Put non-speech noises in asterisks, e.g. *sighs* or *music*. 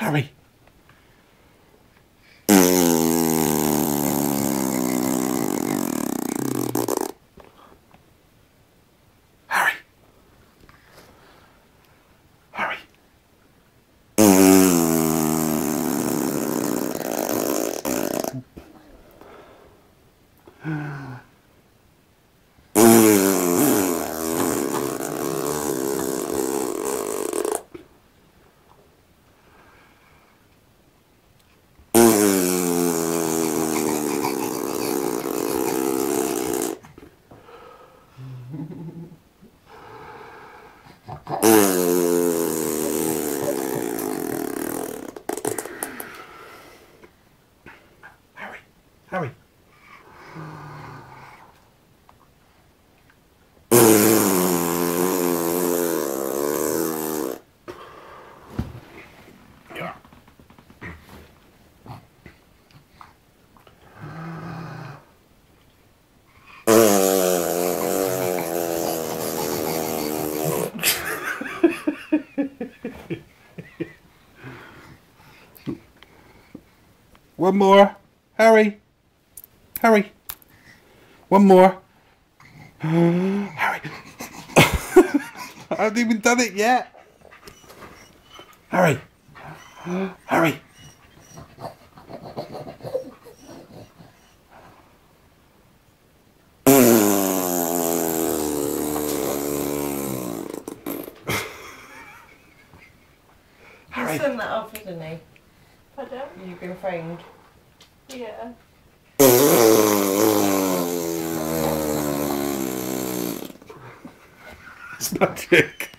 Harry. Harry. Harry. Harry. One more. Harry. Harry. One more. *sighs* Harry. *laughs* I haven't even done it yet. Harry. Harry. Harry. Send that off, didn't he? Pardon? You've been framed. Yeah. It's not magic.